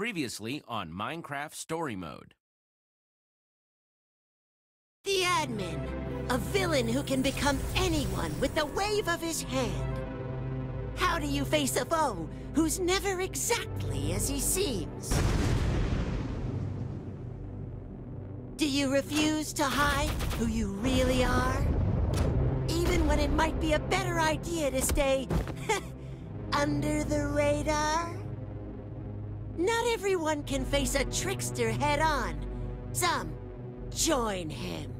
Previously on Minecraft Story Mode. The admin, a villain who can become anyone with the wave of his hand. How do you face a foe who's never exactly as he seems? Do you refuse to hide who you really are? Even when it might be a better idea to stay under the radar? Not everyone can face a trickster head on. Some join him.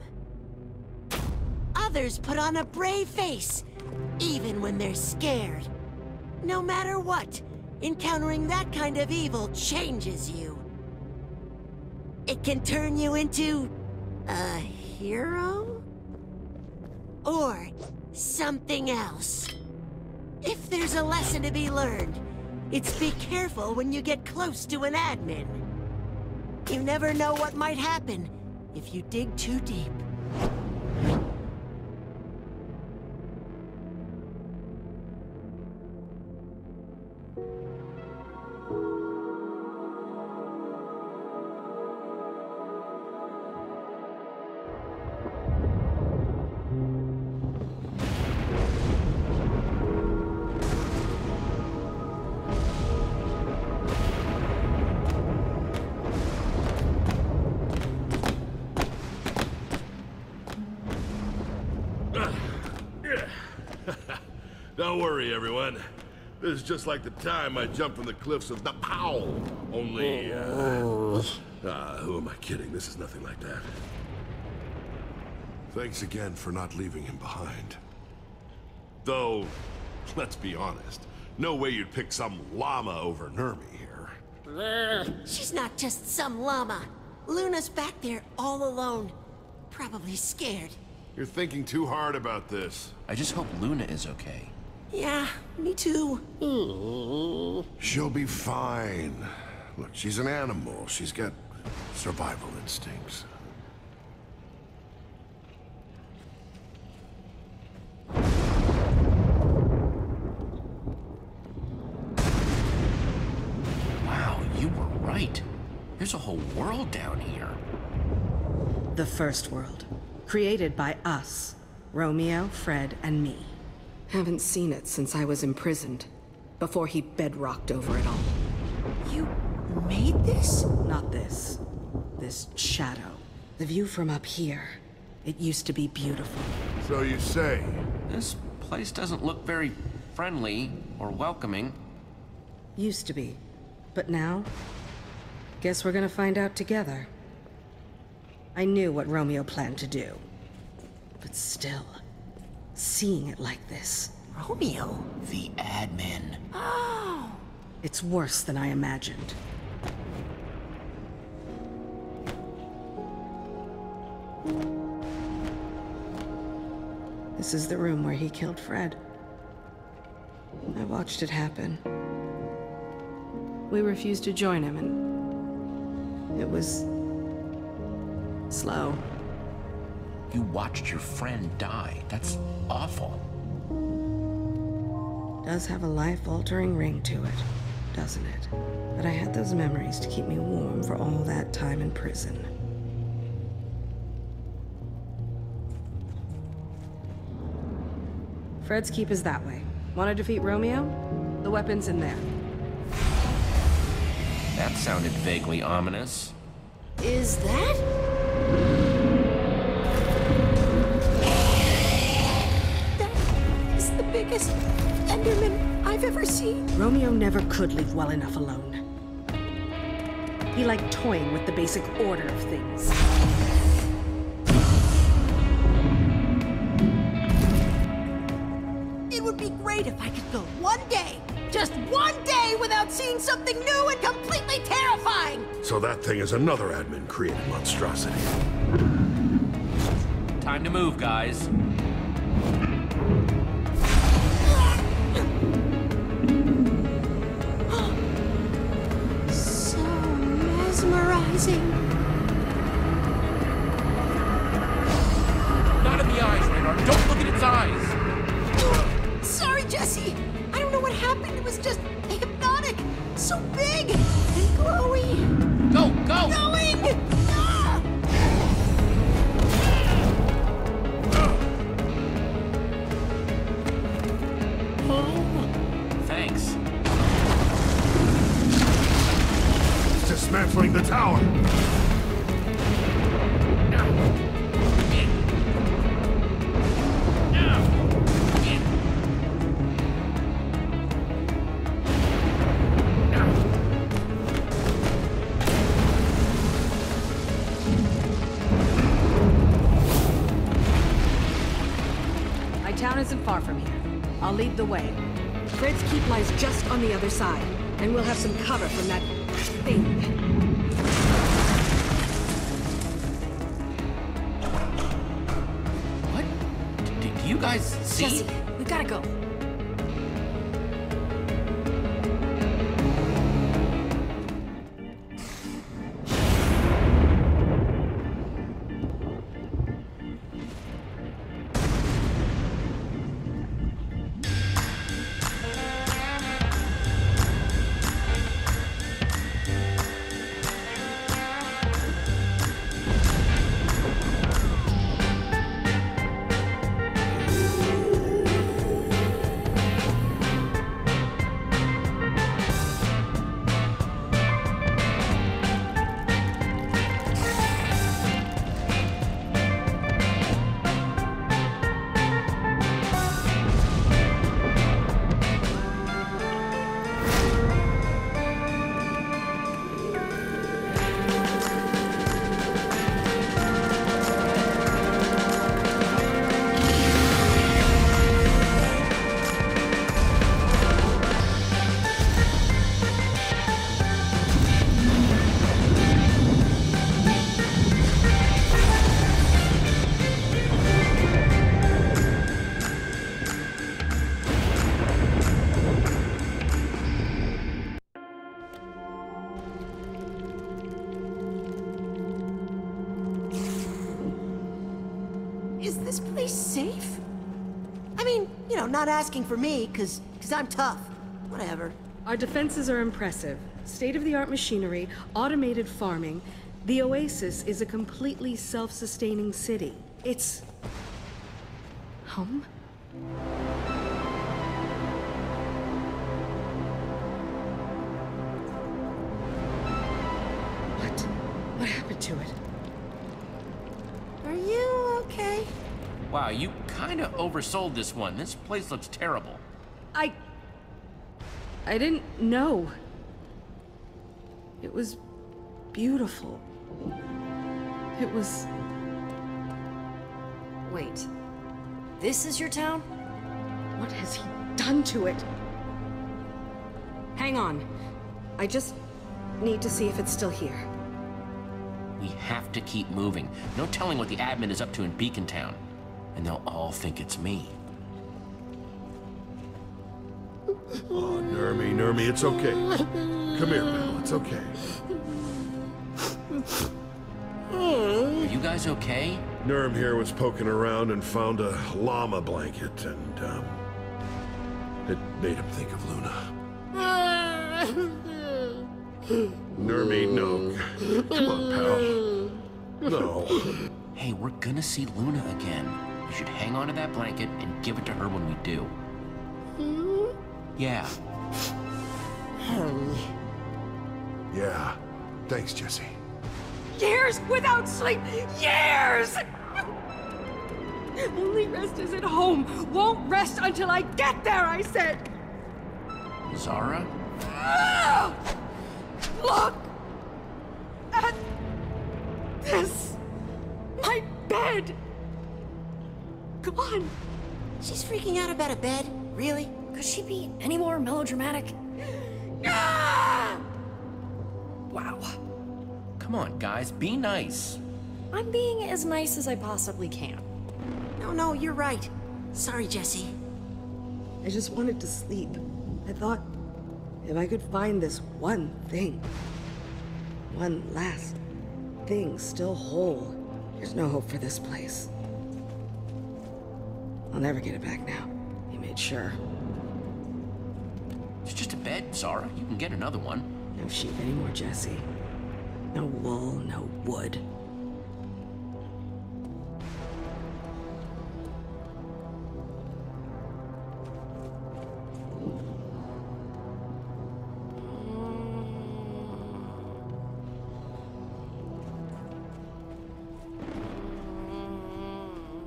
Others put on a brave face, even when they're scared. No matter what, encountering that kind of evil changes you. It can turn you into a hero? Or something else. If there's a lesson to be learned, it's be careful when you get close to an admin. You never know what might happen if you dig too deep. Don't worry, everyone. This is just like the time I jumped from the cliffs of the Powell. Only, uh... Ah, who am I kidding? This is nothing like that. Thanks again for not leaving him behind. Though, let's be honest, no way you'd pick some llama over Nermi here. She's not just some llama. Luna's back there all alone. Probably scared. You're thinking too hard about this. I just hope Luna is okay. Yeah, me too. She'll be fine. Look, she's an animal. She's got survival instincts. Wow, you were right. There's a whole world down here. The first world. Created by us. Romeo, Fred, and me. Haven't seen it since I was imprisoned. Before he bedrocked over it all. You made this? Not this. This shadow. The view from up here. It used to be beautiful. So you say. This place doesn't look very friendly or welcoming. Used to be. But now? Guess we're gonna find out together. I knew what Romeo planned to do. But still, seeing it like this, Romeo? The admin. Oh! it's worse than I imagined. This is the room where he killed Fred. I watched it happen. We refused to join him, and it was slow. You watched your friend die. That's awful. Does have a life-altering ring to it, doesn't it? But I had those memories to keep me warm for all that time in prison. Fred's keep is that way. Want to defeat Romeo? The weapon's in there. That sounded vaguely ominous. Is that? That is biggest Enderman I've ever seen. Romeo never could leave well enough alone. He liked toying with the basic order of things. It would be great if I could go one day, just one day without seeing something new and completely terrifying. So that thing is another admin created monstrosity. Time to move, guys. Mesmerizing. Not in the eyes, Radar. Don't look at its eyes. Sorry, Jesse. I don't know what happened. It was just hypnotic. So big the way. Fred's keep lies just on the other side, and we'll have some cover from that thing. What? D- do you guys see? Jesse, mean, you know, not asking for me, cause, cause I'm tough. Whatever. Our defenses are impressive. State-of-the-art machinery, automated farming. The Oasis is a completely self-sustaining city. It's... home? What? What happened to it? Are you okay? Wow, you kinda oversold this one. This place looks terrible. I... I didn't know. It was beautiful. It was... Wait. This is your town? What has he done to it? Hang on. I just need to see if it's still here. We have to keep moving. No telling what the admin is up to in Beacon Town. And they'll all think it's me. Oh, Nermy, Nermy, it's okay. Come here, pal. It's okay. Are you guys okay? Nurm here was poking around and found a llama blanket, and, um... It made him think of Luna. Nermy, no. Come on, pal. No. Hey, we're gonna see Luna again. You should hang on to that blanket and give it to her when we do. Yeah. Yeah. Thanks, Jesse. Years without sleep! Years! Only rest is at home. Won't rest until I get there, I said! Xara? Ah! Look! At this! My bed! Gone! She's freaking out about a bed? Really? Could she be any more melodramatic? Ah! Wow. Come on, guys, be nice. I'm being as nice as I possibly can. No, no, you're right. Sorry, Jesse. I just wanted to sleep. I thought if I could find this one thing, one last thing still whole, there's no hope for this place. I'll never get it back now. He made sure. It's just a bed, Xara. You can get another one. No sheep anymore, Jesse. No wool, no wood.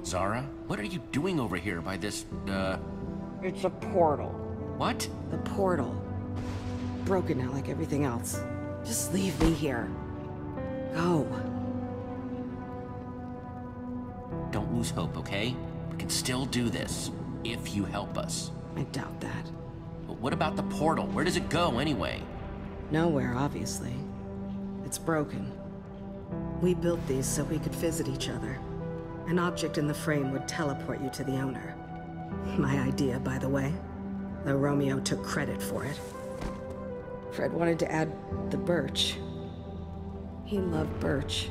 Xara? What are you doing over here by this, uh... It's a portal. What? The portal. Broken now like everything else. Just leave me here. Go. Don't lose hope, okay? We can still do this, if you help us. I doubt that. But what about the portal? Where does it go, anyway? Nowhere, obviously. It's broken. We built these so we could visit each other. An object in the frame would teleport you to the owner. My idea, by the way. Though Romeo took credit for it. Fred wanted to add the birch. He loved birch.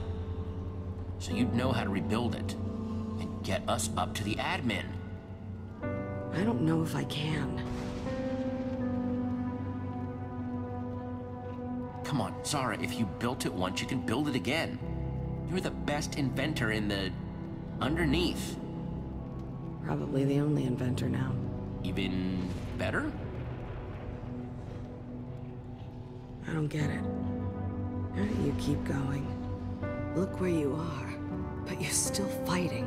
So you'd know how to rebuild it. And get us up to the admin. I don't know if I can. Come on, Xara, if you built it once, you can build it again. You're the best inventor in the... underneath. Probably the only inventor now. Even better? I don't get it. How do you keep going? Look where you are, but you're still fighting.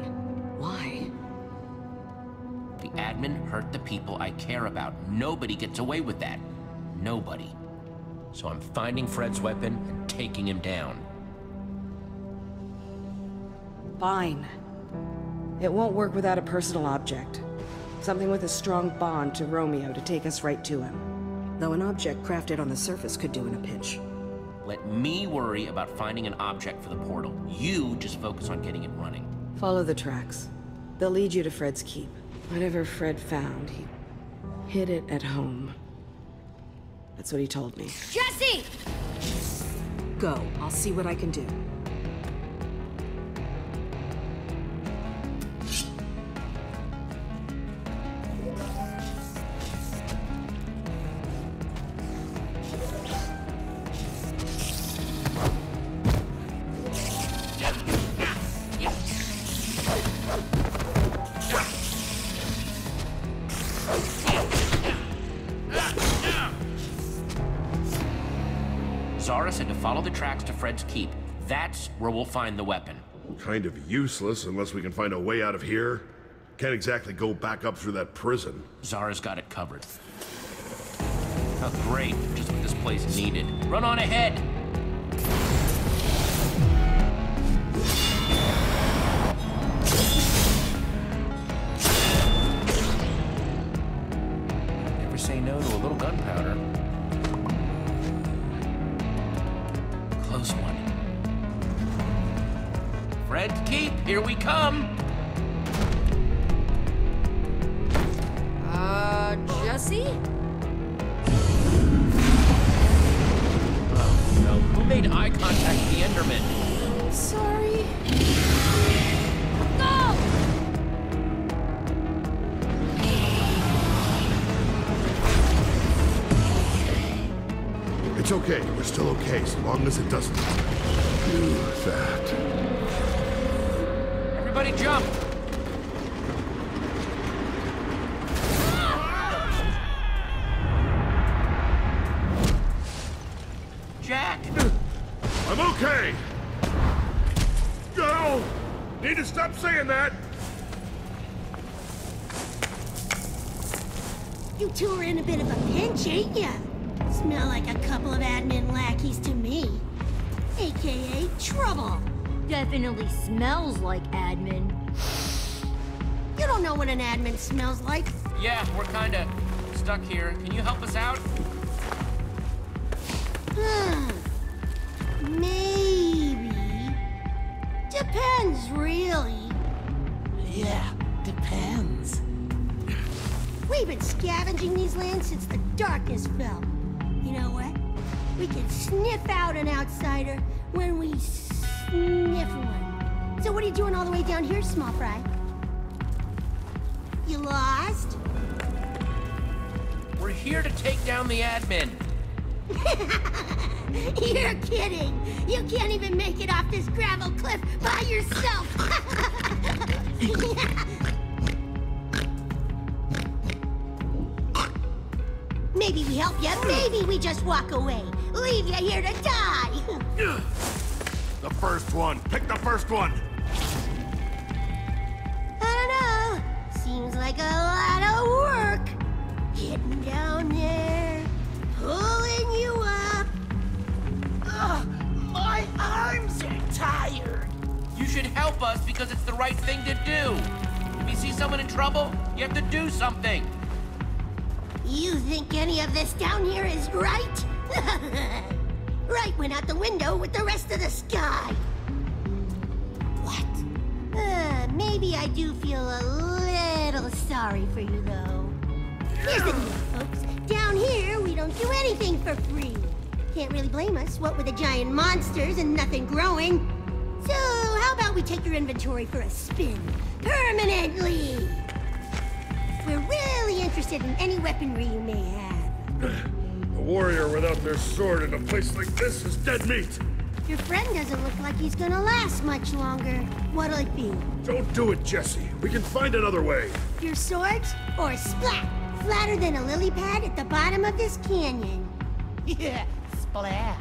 Why? The admin hurt the people I care about. Nobody gets away with that. Nobody. So I'm finding Fred's weapon and taking him down. Fine. It won't work without a personal object. Something with a strong bond to Romeo to take us right to him. Though an object crafted on the surface could do in a pinch. Let me worry about finding an object for the portal. You just focus on getting it running. Follow the tracks. They'll lead you to Fred's keep. Whatever Fred found, he hid it at home. That's what he told me. Jesse! Go. I'll see what I can do. Where we'll find the weapon. Kind of useless unless we can find a way out of here. Can't exactly go back up through that prison. Xara's got it covered. Oh, great. Just what this place needed. Run on ahead! We come! Uh, Jesse? No, who made eye contact with the Enderman? Sorry. Go! It's okay. We're still okay, as long as it doesn't do that. Jump! Definitely smells like admin. You don't know what an admin smells like. Yeah, we're kinda stuck here. Can you help us out? Hmm. Maybe. Depends, really. Yeah, depends. We've been scavenging these lands since the darkness fell. You know what? We can sniff out an outsider when we sniff one. So what are you doing all the way down here, small fry? You lost? We're here to take down the admin. You're kidding! You can't even make it off this gravel cliff by yourself! maybe we help you, maybe we just walk away. Leave you here to die! The first one! Pick the first one! I don't know. seems like a lot of work. Getting down there, pulling you up. Ugh, my arms are tired. You should help us because it's the right thing to do. If you see someone in trouble, you have to do something. You think any of this down here is right? right went out the window with the rest of the sky. What? Uh, maybe I do feel a little sorry for you, though. Here's the deal, folks. Down here, we don't do anything for free. Can't really blame us, what with the giant monsters and nothing growing. So, how about we take your inventory for a spin? Permanently! We're really interested in any weaponry you may have. Warrior without their sword in a place like this is dead meat. Your friend doesn't look like he's gonna last much longer. What'll it be? Don't do it, Jesse. We can find another way. Your swords? Or splat? Flatter than a lily pad at the bottom of this canyon. Yeah, splat.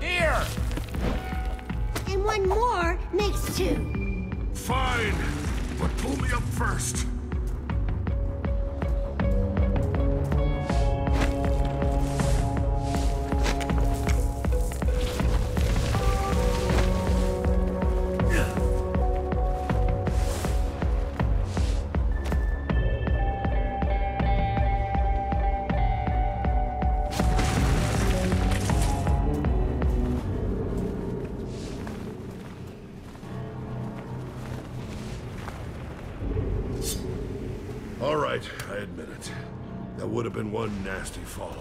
Here! And one more makes two. Fine, but pull me up first. Nasty fall.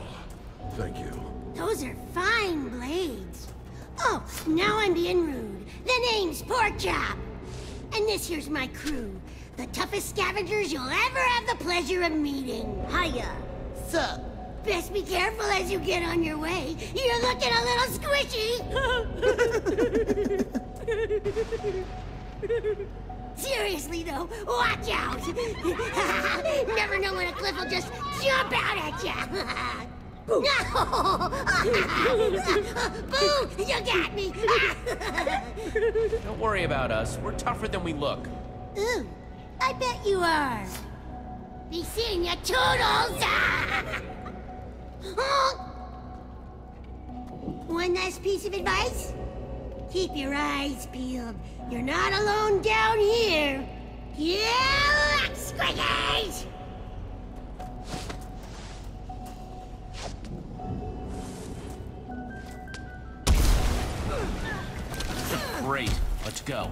Thank you. Those are fine blades. Oh, now I'm being rude. The name's Porkchop. And this here's my crew. The toughest scavengers you'll ever have the pleasure of meeting. Hiya. Sup? Best be careful as you get on your way. You're looking a little squishy. Seriously though, watch out! Never know when a cliff will just jump out at you. Boo! Boo! You got me! Don't worry about us. We're tougher than we look. Ooh, I bet you are. Be seeing you, Toodles! One last piece of advice? Keep your eyes peeled. You're not alone down here. You luck squiggies! Great. Let's go.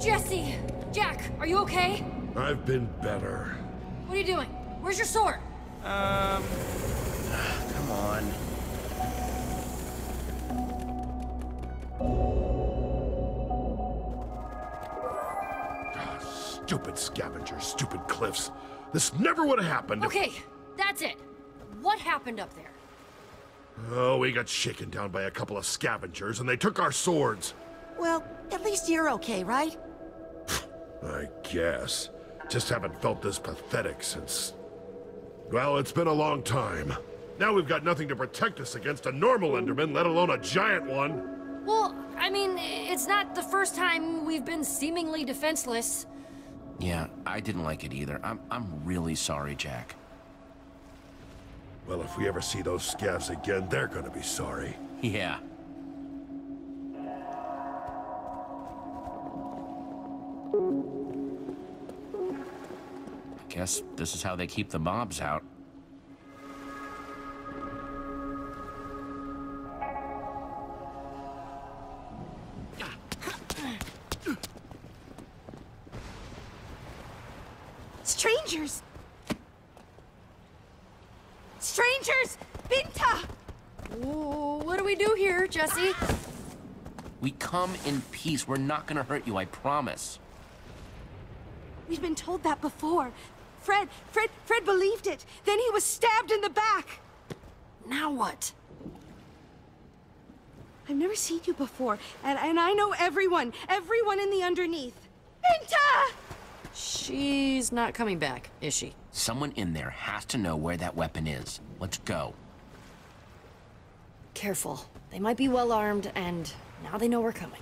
Jesse! Jack, are you okay? I've been better. What are you doing? Where's your sword? Um. Come on. Ah, stupid scavengers, stupid cliffs. This never would have happened. Okay, that's it. What happened up there? Oh, we got shaken down by a couple of scavengers, and they took our swords. Well, at least you're okay, right? I guess. Just haven't felt this pathetic since. Well, it's been a long time. Now we've got nothing to protect us against a normal Enderman, let alone a giant one. Well, I mean, it's not the first time we've been seemingly defenseless. Yeah, I didn't like it either. I'm, I'm really sorry, Jack. Well, if we ever see those scavs again, they're gonna be sorry. Yeah. I Guess this is how they keep the mobs out. Strangers! Strangers! Binta! Ooh, what do we do here, Jesse? We come in peace. We're not gonna hurt you, I promise. We've been told that before. Fred, Fred, Fred believed it. Then he was stabbed in the back. Now what? I've never seen you before, and, and I know everyone, everyone in the underneath. Binta! She's not coming back, is she? Someone in there has to know where that weapon is. Let's go. careful. They might be well armed, and now they know we're coming.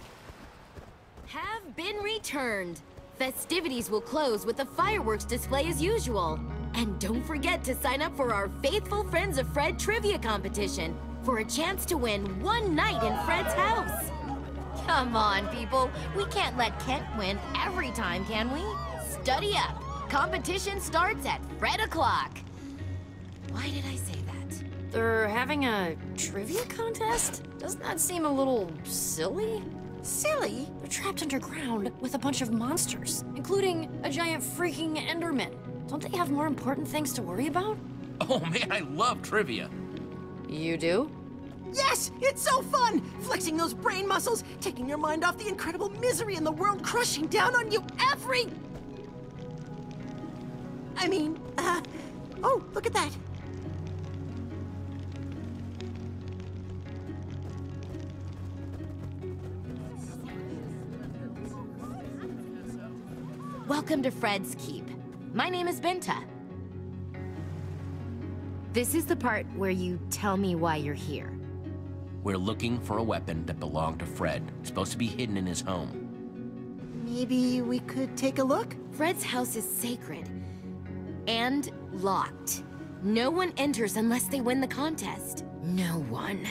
Have been returned. Festivities will close with a fireworks display as usual. And don't forget to sign up for our Faithful Friends of Fred trivia competition for a chance to win one night in Fred's house. Come on, people. We can't let Kent win every time, can we? Study up. Competition starts at Fred o'clock. Why did I say that? They're having a trivia contest? Doesn't that seem a little silly? Silly? They're trapped underground with a bunch of monsters, including a giant freaking Enderman. Don't they have more important things to worry about? Oh man, I love trivia. You do? Yes, it's so fun! Flexing those brain muscles, taking your mind off the incredible misery in the world crushing down on you every... I mean, uh... Oh, look at that. Welcome to Fred's Keep. My name is Binta. This is the part where you tell me why you're here. We're looking for a weapon that belonged to Fred. It's supposed to be hidden in his home. Maybe we could take a look? Fred's house is sacred. And locked. No one enters unless they win the contest. No one.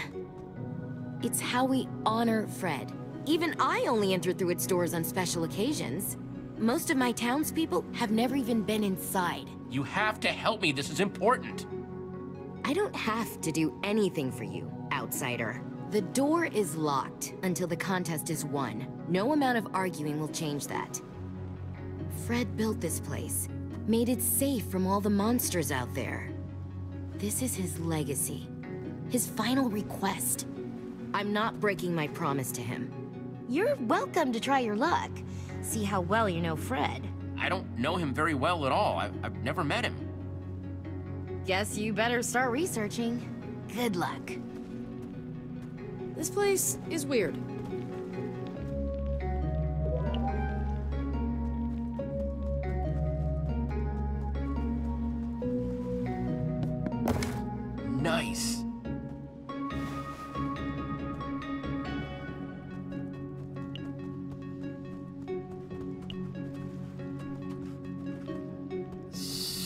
It's how we honor Fred. Even I only enter through its doors on special occasions. Most of my townspeople have never even been inside. You have to help me. This is important. I don't have to do anything for you, outsider. The door is locked until the contest is won. No amount of arguing will change that. Fred built this place, made it safe from all the monsters out there. This is his legacy, his final request. I'm not breaking my promise to him. You're welcome to try your luck. See how well you know Fred. I don't know him very well at all. I, I've never met him. Guess you better start researching. Good luck. This place is weird.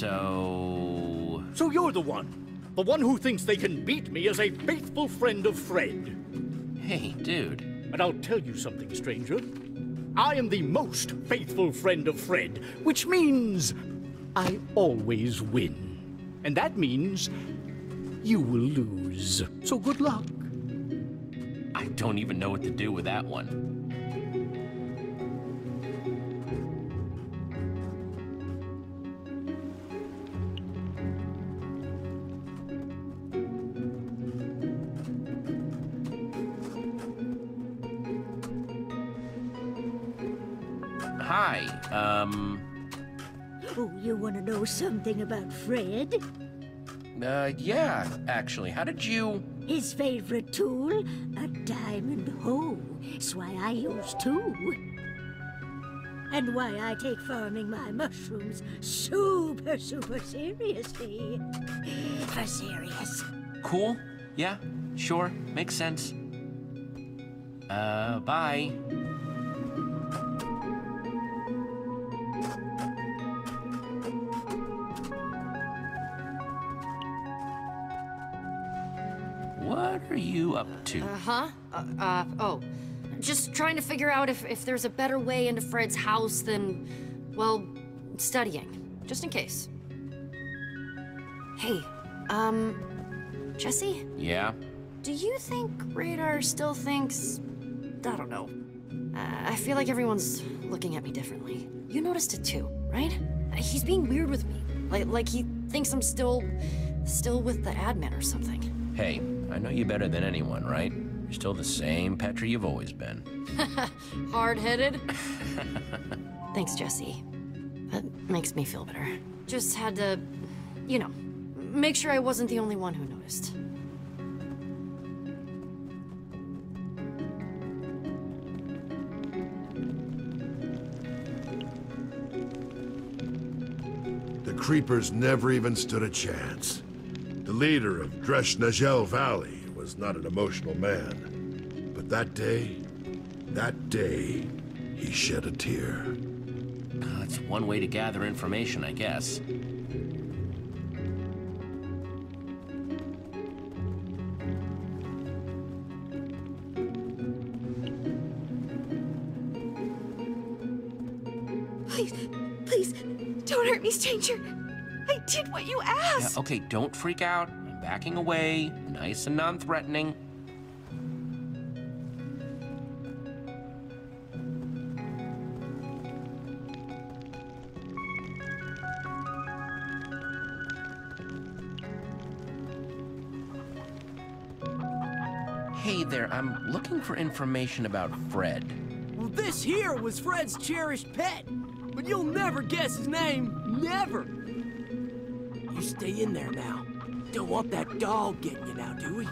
So... So you're the one. The one who thinks they can beat me as a faithful friend of Fred. Hey, dude. And I'll tell you something, stranger. I am the most faithful friend of Fred, which means I always win. And that means you will lose. So good luck. I don't even know what to do with that one. Something about Fred? Uh, yeah, actually. How did you... His favorite tool? A diamond hoe. It's why I use two. And why I take farming my mushrooms super, super seriously. For serious. Cool? Yeah, sure. Makes sense. Uh, bye. Up to? Uh-huh. Uh, uh, oh. Just trying to figure out if, if there's a better way into Fred's house than, well, studying. Just in case. Hey, um, Jesse? Yeah? Do you think Radar still thinks... I don't know. Uh, I feel like everyone's looking at me differently. You noticed it too, right? He's being weird with me. Like, like he thinks I'm still... still with the admin or something. Hey, I know you better than anyone, right? You're still the same Petra you've always been. Hard-headed? Thanks, Jesse. That makes me feel better. Just had to, you know, make sure I wasn't the only one who noticed. The Creepers never even stood a chance. The leader of Dresh Najel Valley was was not an emotional man. But that day, that day, he shed a tear. That's one way to gather information, I guess. Please, please, don't hurt me, stranger. I did what you asked. Yeah, okay, don't freak out. I'm backing away, nice and non-threatening. Hey there, I'm looking for information about Fred. Well, this here was Fred's cherished pet, but you'll never guess his name. Never. You stay in there now. Don't want that dog getting you now, do we?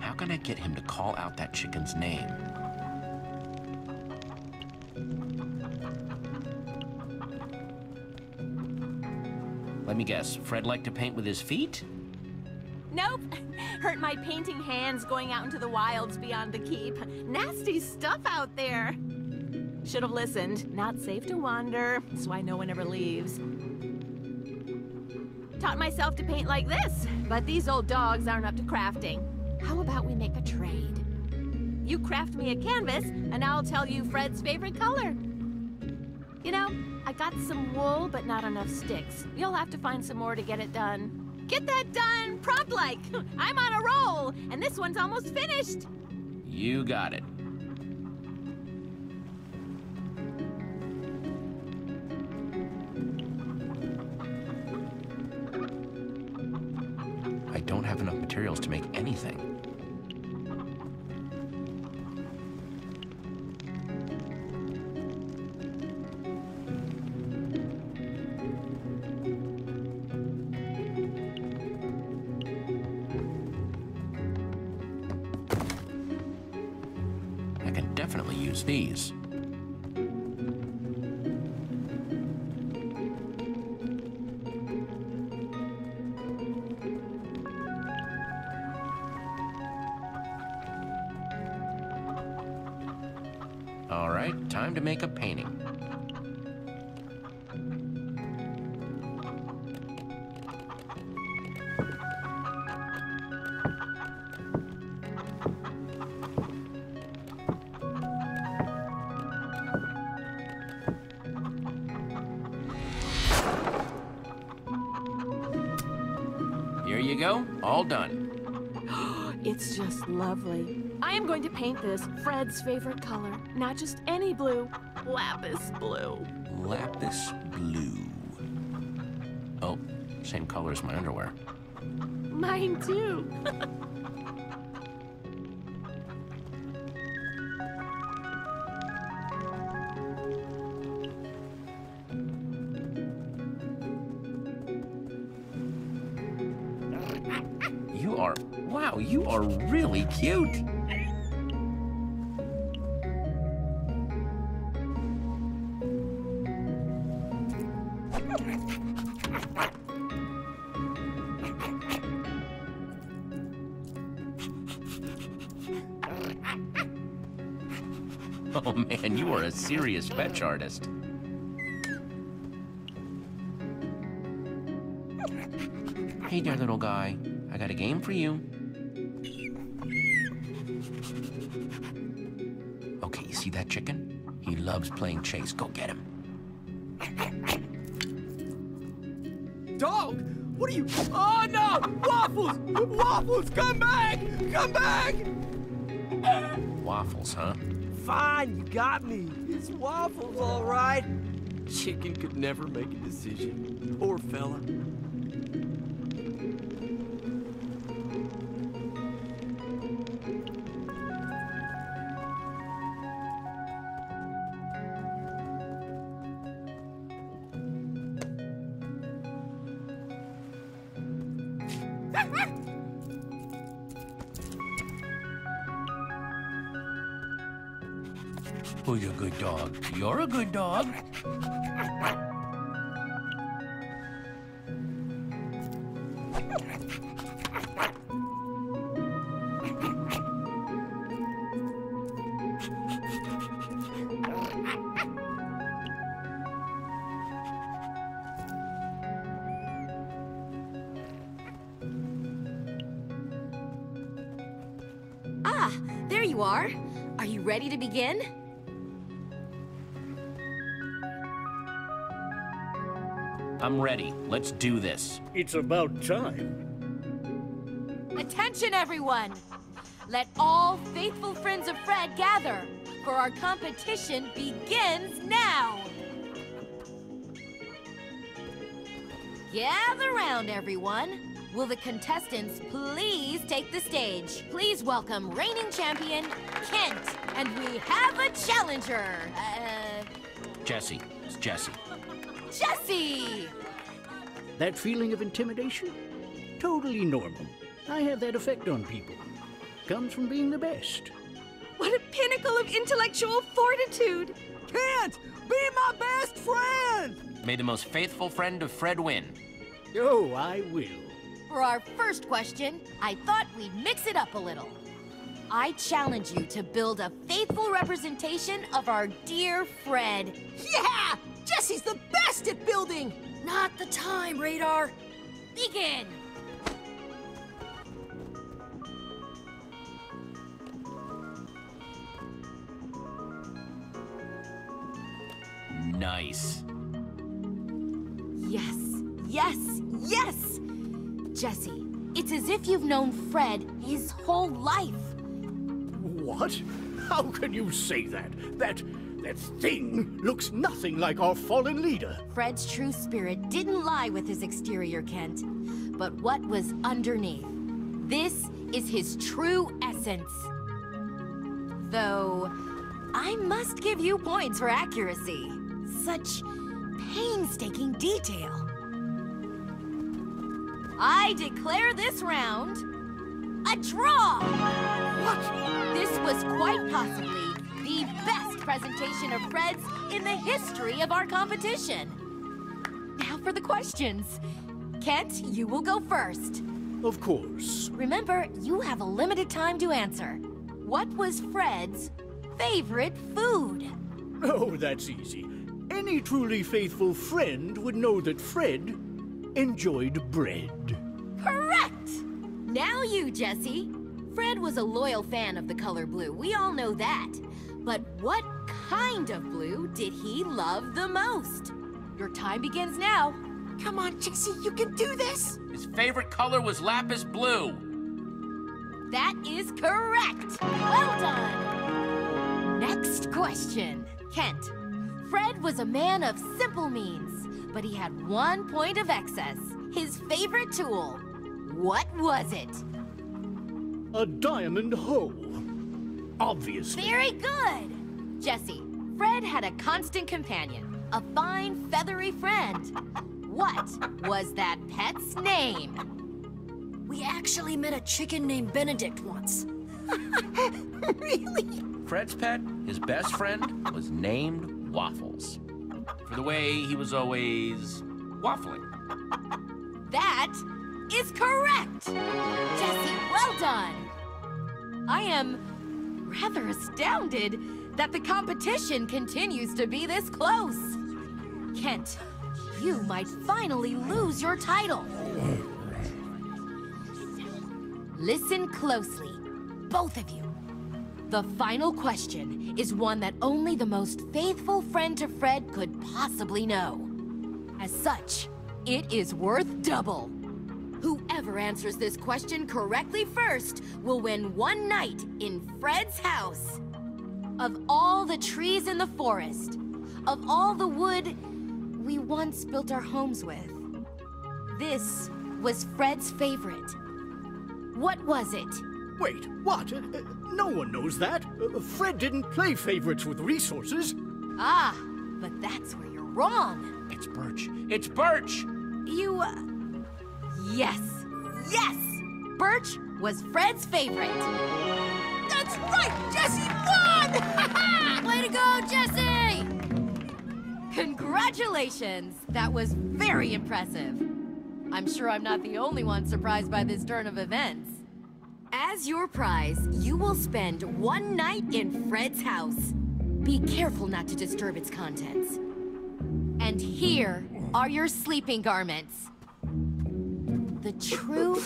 How can I get him to call out that chicken's name? Let me guess, Fred liked to paint with his feet? Nope. Hurt my painting hands going out into the wilds beyond the keep. Nasty stuff out there. Should have listened. Not safe to wander, That's why no one ever leaves. Taught myself to paint like this, but these old dogs aren't up to crafting. How about we make a trade? You craft me a canvas, and I'll tell you Fred's favorite color. You know, I got some wool, but not enough sticks. You'll have to find some more to get it done. Get that done, prompt like. I'm on a roll, and this one's almost finished. You got it. Right, time to make a painting. Paint this Fred's favorite color. Not just any blue, lapis blue. Lapis blue. Oh, same color as my underwear. Mine too. You are, wow, you are really cute. Serious fetch artist. Hey there, little guy. I got a game for you. Okay, you see that chicken? He loves playing chase. Go get him. Dog! What are you? Oh no! Waffles! Waffles! Come back! Come back! Waffles, huh? Fine, you got me. It's Waffles, all right. Chicken could never make a decision. Poor fella. Dog. Do this. It's about time. Attention, everyone! Let all faithful friends of Fred gather, for our competition begins now! Gather round, everyone. Will the contestants please take the stage? Please welcome reigning champion, Kent. And we have a challenger. Uh, Jesse. It's Jesse. Jesse! That feeling of intimidation? Totally normal. I have that effect on people. Comes from being the best. What a pinnacle of intellectual fortitude! Can't be my best friend! May the most faithful friend of Fred win. Oh, I will. For our first question, I thought we'd mix it up a little. I challenge you to build a faithful representation of our dear Fred. Yeah! Jesse's the best at building! Not the time, Radar. Begin! Nice. Yes, yes, yes! Jesse, it's as if you've known Fred his whole life. What? How can you say that? That that thing looks nothing like our fallen leader. Fred's true spirit didn't lie with his exterior, Kent, but what was underneath. This is his true essence. Though, I must give you points for accuracy. Such painstaking detail. I declare this round a draw! What? This was quite best presentation of Fred's in the history of our competition. Now for the questions. Kent, you will go first. Of course. Remember, you have a limited time to answer. What was Fred's favorite food? Oh, that's easy. Any truly faithful friend would know that Fred enjoyed bread. Correct! Now you, Jesse. Fred was a loyal fan of the color blue. We all know that. But what kind of blue did he love the most? Your time begins now. Come on, Jesse, you can do this! His favorite color was lapis blue. That is correct! Well done! Next question. Kent. Fred was a man of simple means, but he had one point of excess. His favorite tool. What was it? A diamond hoe. Obviously. Very good! Jesse, Fred had a constant companion, a fine, feathery friend. What was that pet's name? We actually met a chicken named Benedict once. really? Fred's pet, his best friend, was named Waffles. For the way he was always waffling. That is correct! Jesse, well done! I am rather astounded that the competition continues to be this close. Kent, you might finally lose your title. Listen closely, both of you. The final question is one that only the most faithful friend to Fred could possibly know. As such, it is worth double. Whoever answers this question correctly first will win one night in Fred's house. Of all the trees in the forest, of all the wood we once built our homes with, this was Fred's favorite. What was it? Wait, what? Uh, uh, no one knows that. Uh, Fred didn't play favorites with resources. Ah, but that's where you're wrong. It's Birch. It's Birch! You, uh... Yes. Yes! Birch was Fred's favorite. That's right! Jesse won! Way to go, Jesse! Congratulations! That was very impressive. I'm sure I'm not the only one surprised by this turn of events. As your prize, you will spend one night in Fred's house. Be careful not to disturb its contents. And here are your sleeping garments. The true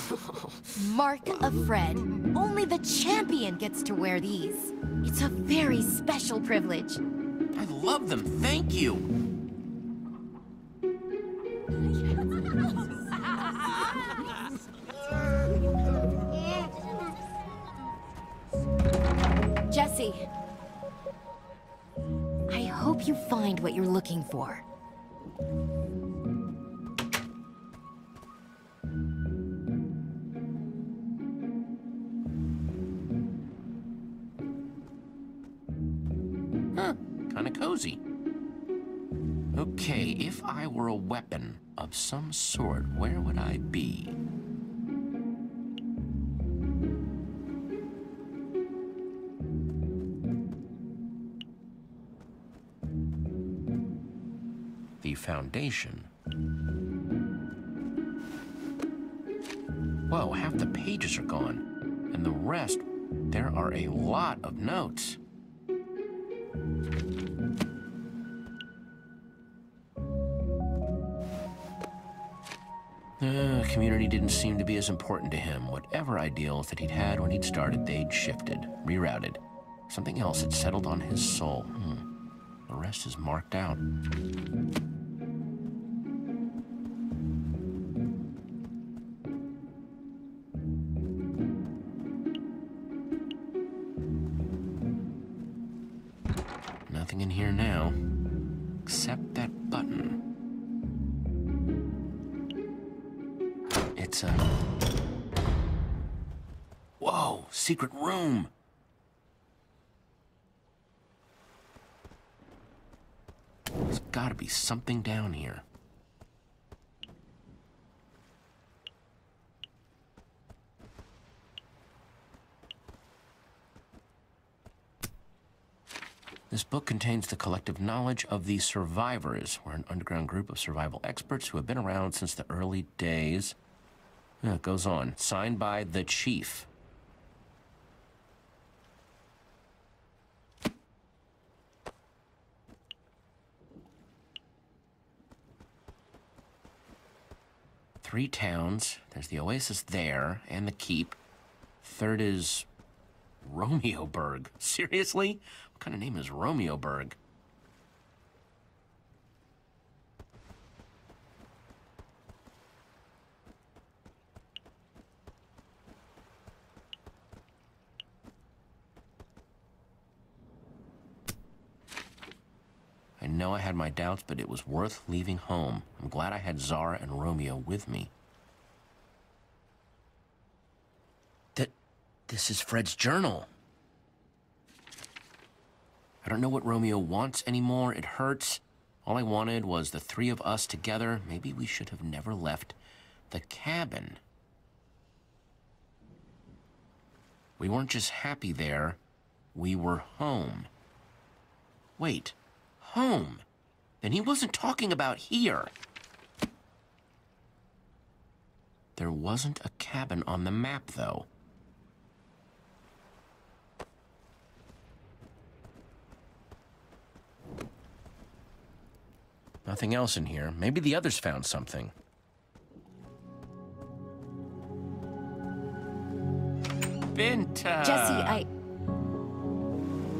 mark of Fred. Only the champion gets to wear these. It's a very special privilege. I love them, thank you. Jesse. I hope you find what you're looking for. Cozy. Okay, if I were a weapon of some sort, where would I be? The Foundation. Whoa, half the pages are gone. And the rest, there are a lot of notes. Community didn't seem to be as important to him. Whatever ideals that he'd had when he'd started, they'd shifted, rerouted. Something else had settled on his soul. Hmm. The rest is marked out. This book contains the collective knowledge of the survivors. We're an underground group of survival experts who have been around since the early days. It goes on. Signed by the chief. Three towns. There's the oasis there, and the keep. Third is Romeoburg. Seriously? What kind of name is Romeoburg? I know I had my doubts, but it was worth leaving home. I'm glad I had Xara and Romeo with me. That this is Fred's journal. I don't know what Romeo wants anymore. It hurts. All I wanted was the three of us together. Maybe we should have never left the cabin. We weren't just happy there, we were home. Wait, home? Then he wasn't talking about here. There wasn't a cabin on the map, though. Nothing else in here. Maybe the others found something. Binta! Jesse, I...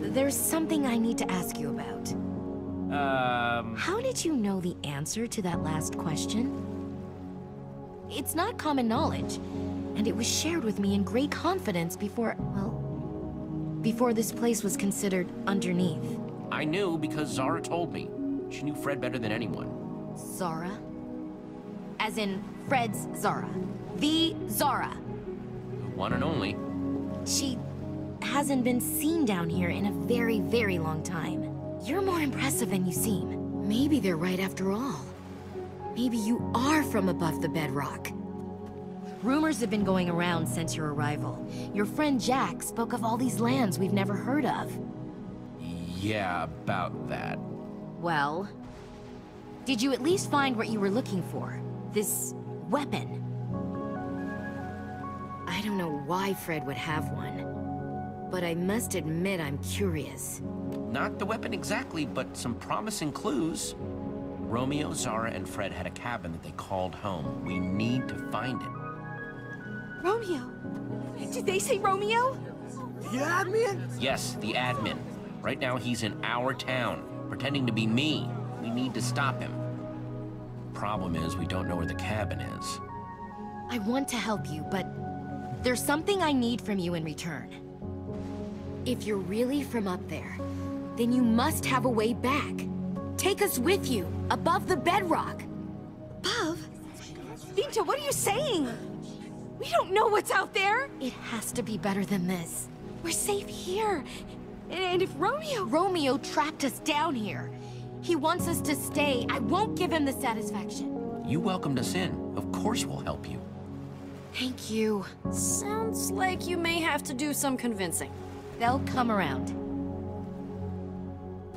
There's something I need to ask you about. Um... How did you know the answer to that last question? It's not common knowledge, and it was shared with me in great confidence before, well, before this place was considered underneath. I knew because Xara told me. She knew Fred better than anyone. Xara? As in Fred's Xara. The Xara. One and only. She hasn't been seen down here in a very, very long time. You're more impressive than you seem. Maybe they're right after all. Maybe you are from above the bedrock. Rumors have been going around since your arrival. Your friend Jack spoke of all these lands we've never heard of. Yeah, about that. Well, did you at least find what you were looking for? This weapon? I don't know why Fred would have one, but I must admit I'm curious. Not the weapon exactly, but some promising clues. Romeo, Xara, and Fred had a cabin that they called home. We need to find it. Romeo. Did they say Romeo? The admin? Yes, the admin. Right now he's in our town, pretending to be me. We need to stop him. Problem is, we don't know where the cabin is. I want to help you, but there's something I need from you in return. If you're really from up there, then you must have a way back. Take us with you, above the bedrock. Above? Binta, what are you saying? We don't know what's out there. It has to be better than this. We're safe here. And if Romeo... Romeo tracked us down here. He wants us to stay. I won't give him the satisfaction. You welcomed us in. Of course we'll help you. Thank you. Sounds like you may have to do some convincing. They'll come around.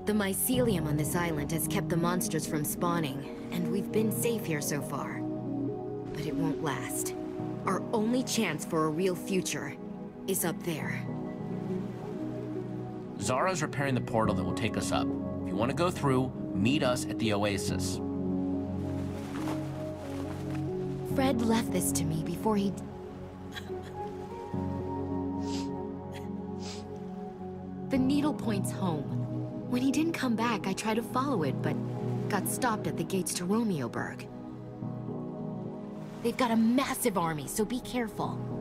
The mycelium on this island has kept the monsters from spawning, and we've been safe here so far. But it won't last. Our only chance for a real future is up there. Xara's repairing the portal that will take us up. If you want to go through, meet us at the Oasis. Fred left this to me before he... the needle points home. When he didn't come back, I tried to follow it, but got stopped at the gates to Romeoburg. They've got a massive army, so be careful.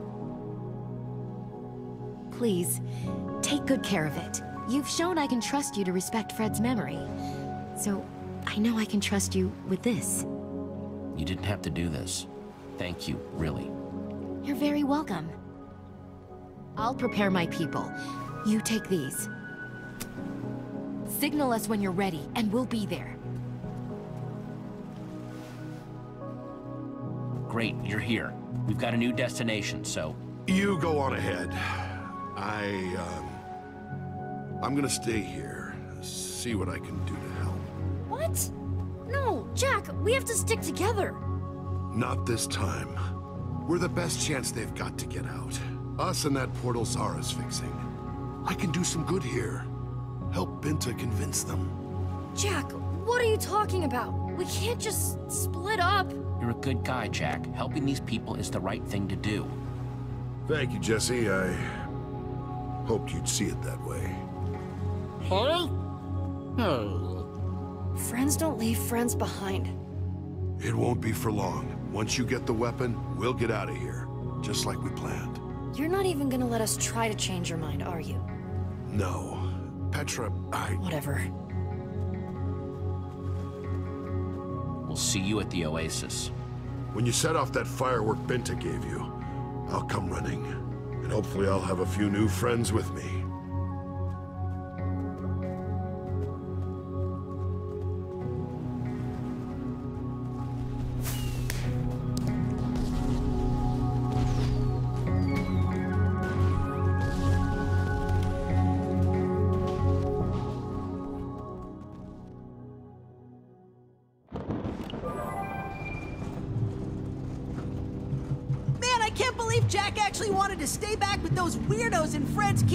Please, take good care of it. You've shown I can trust you to respect Fred's memory. So, I know I can trust you with this. You didn't have to do this. Thank you, really. You're very welcome. I'll prepare my people. You take these. Signal us when you're ready, and we'll be there. Great, you're here. We've got a new destination, so... You go on ahead. I, um... I'm gonna stay here, see what I can do to help. What? No, Jack, we have to stick together. Not this time. We're the best chance they've got to get out. Us and that portal Xara's fixing. I can do some good here. Help Binta convince them. Jack, what are you talking about? We can't just split up. You're a good guy, Jack. Helping these people is the right thing to do. Thank you, Jesse. I hoped you'd see it that way. Huh? Oh. Friends don't leave friends behind. It won't be for long. Once you get the weapon, we'll get out of here. Just like we planned. You're not even gonna let us try to change your mind, are you? No. Petra, I... Whatever. We'll see you at the Oasis. When you set off that firework Binta gave you, I'll come running. And hopefully I'll have a few new friends with me.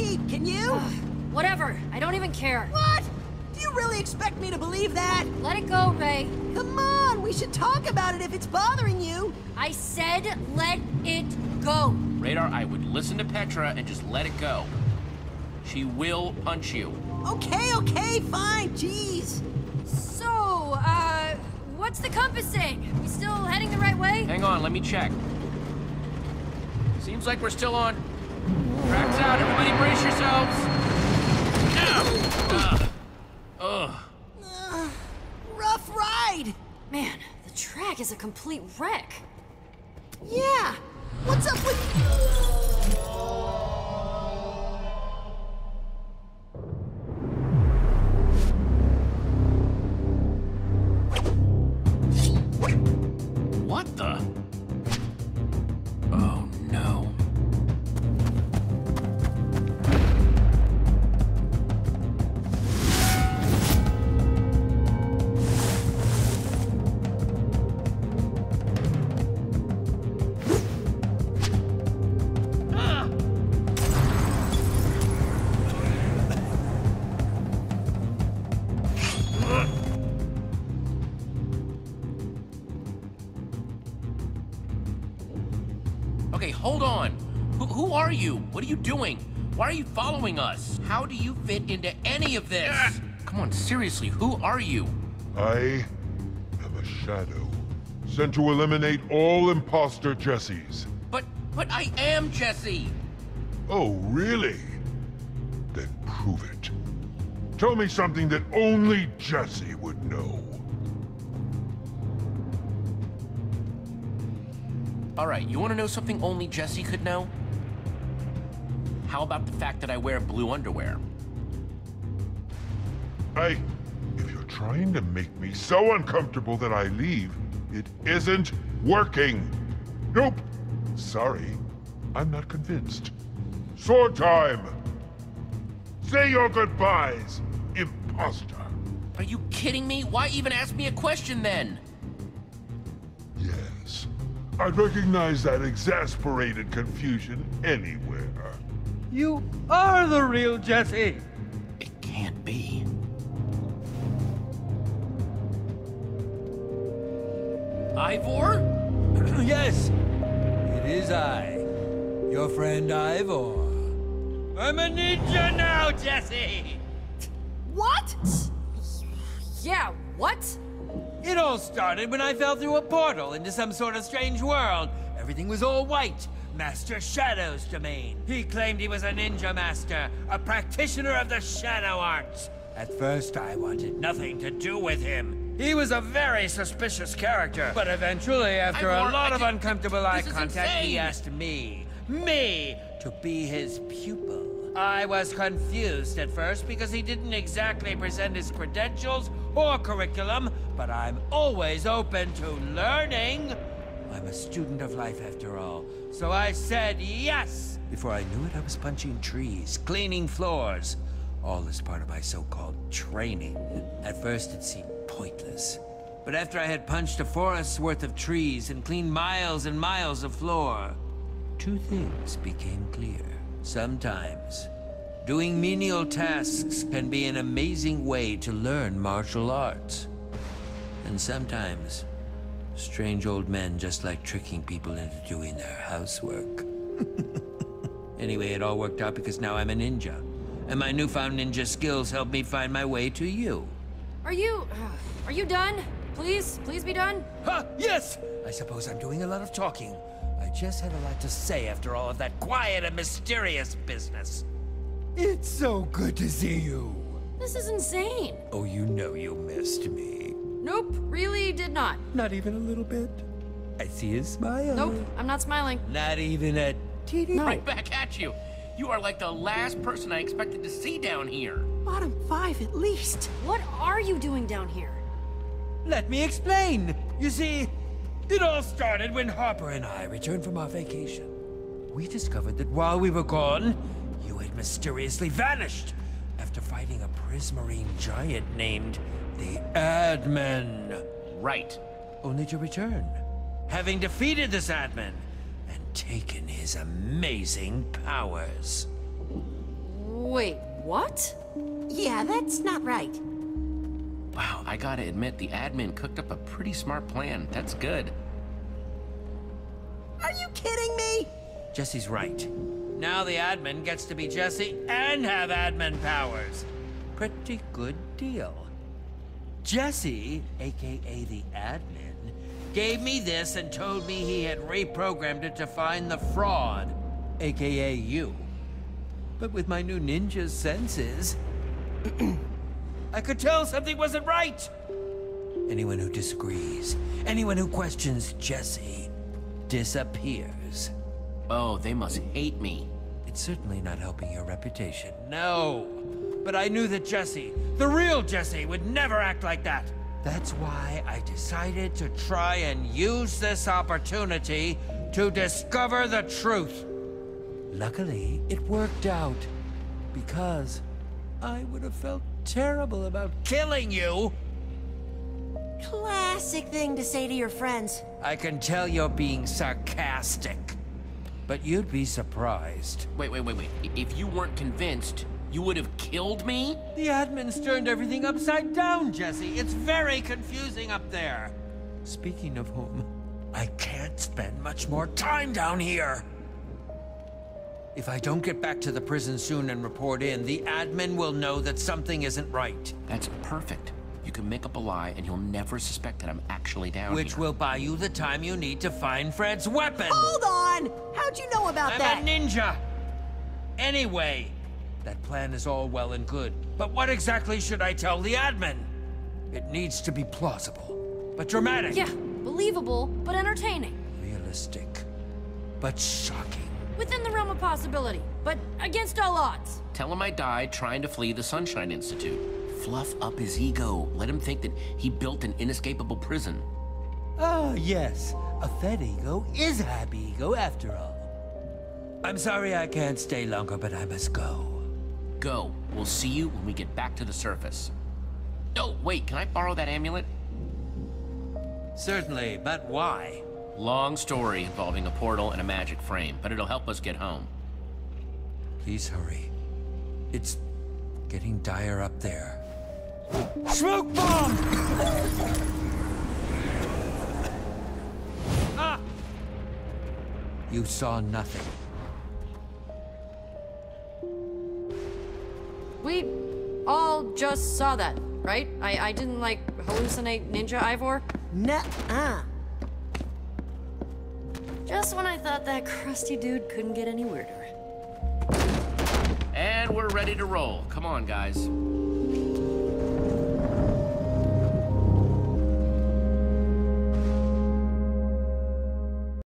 Keep, can you? Whatever, I don't even care. What? Do you really expect me to believe that? Let it go, Ray. Come on, we should talk about it if it's bothering you. I said let it go. Radar, I would listen to Petra and just let it go. She will punch you. Okay, okay, fine, jeez. So, uh, what's the compass saying? We still heading the right way? Hang on, let me check. Seems like we're still on. Tracks out, everybody brace yourselves. Ugh. Ugh. Uh, rough ride. Man, the track is a complete wreck. Yeah. What's up with... What are you doing? Why are you following us? How do you fit into any of this? Ah! Come on, seriously, who are you? I am a shadow, sent to eliminate all imposter Jessies. But, but I am Jesse! Oh, really? Then prove it. Tell me something that only Jesse would know. All right, you want to know something only Jesse could know? How about the fact that I wear blue underwear? I... If you're trying to make me so uncomfortable that I leave, it isn't working. Nope. Sorry. I'm not convinced. Sword time! Say your goodbyes, imposter. Are you kidding me? Why even ask me a question then? Yes. I'd recognize that exasperated confusion anywhere. You are the real Jesse! It can't be. Ivor? yes, it is I, your friend Ivor. I'm a ninja now, Jesse! What? Yeah, what? It all started when I fell through a portal into some sort of strange world. Everything was all white. Master Shadow's domain. He claimed he was a ninja master, a practitioner of the shadow arts. At first, I wanted nothing to do with him. He was a very suspicious character, but eventually, after a lot of uncomfortable eye contact, he asked me, me, to be his pupil. I was confused at first because he didn't exactly present his credentials or curriculum, but I'm always open to learning. I'm a student of life after all, so I said yes! Before I knew it, I was punching trees, cleaning floors, all as part of my so-called training. At first, it seemed pointless. But after I had punched a forest's worth of trees and cleaned miles and miles of floor, two things became clear. Sometimes, doing menial tasks can be an amazing way to learn martial arts. And sometimes, strange old men just like tricking people into doing their housework. anyway, it all worked out because now I'm a ninja. And my newfound ninja skills help me find my way to you. Are you... Are you done? Please? Please be done? Huh, yes! I suppose I'm doing a lot of talking. I just had a lot to say after all of that quiet and mysterious business. It's so good to see you. This is insane. Oh, you know you missed me. Nope, really did not. Not even a little bit. I see a smile. Nope, I'm not smiling. Not even a teeny No. Right back at you. You are like the last person I expected to see down here. Bottom five at least. What are you doing down here? Let me explain. You see, it all started when Harper and I returned from our vacation. We discovered that while we were gone, you had mysteriously vanished after fighting a prismarine giant named the Admin. Right. Only to return, having defeated this admin and taken his amazing powers. Wait, what? Yeah, that's not right. Wow, I gotta admit, the admin cooked up a pretty smart plan. That's good. Are you kidding me? Jesse's right. Now the admin gets to be Jesse and have admin powers. Pretty good deal. Jesse, aka the admin, gave me this and told me he had reprogrammed it to find the fraud, aka you. But with my new ninja senses, I could tell something wasn't right. Anyone who disagrees, anyone who questions Jesse, disappears. Oh, they must hate me. It's certainly not helping your reputation. No. But I knew that Jesse, the real Jesse, would never act like that. That's why I decided to try and use this opportunity to discover the truth. Luckily, it worked out. Because I would have felt terrible about killing you. Classic thing to say to your friends. I can tell you're being sarcastic. But you'd be surprised. Wait, wait, wait, wait. If you weren't convinced, you would have killed me? The admin's turned everything upside down, Jesse. It's very confusing up there. Speaking of whom, I can't spend much more time down here. If I don't get back to the prison soon and report in, the admin will know that something isn't right. That's perfect. You can make up a lie and he'll never suspect that I'm actually down here. Which here. will buy you the time you need to find Fred's weapon. Hold on! How'd you know about I'm that? a ninja! Anyway, that plan is all well and good, but what exactly should I tell the admin? It needs to be plausible, but dramatic. Yeah, believable, but entertaining. Realistic, but shocking. Within the realm of possibility, but against all odds. Tell him I died trying to flee the Sunshine Institute. Fluff up his ego. Let him think that he built an inescapable prison. Ah, yes. A fed ego is a happy ego after all. I'm sorry I can't stay longer, but I must go. Go. We'll see you when we get back to the surface. Oh, wait, can I borrow that amulet? Certainly, but why? Long story involving a portal and a magic frame, but it'll help us get home. Please hurry. It's getting dire up there. Smoke bomb! ah! You saw nothing. We all just saw that, right? I, I didn't, like, hallucinate Ninja Ivor? Nuh-uh. Just when I thought that crusty dude couldn't get any weirder. And we're ready to roll. Come on, guys.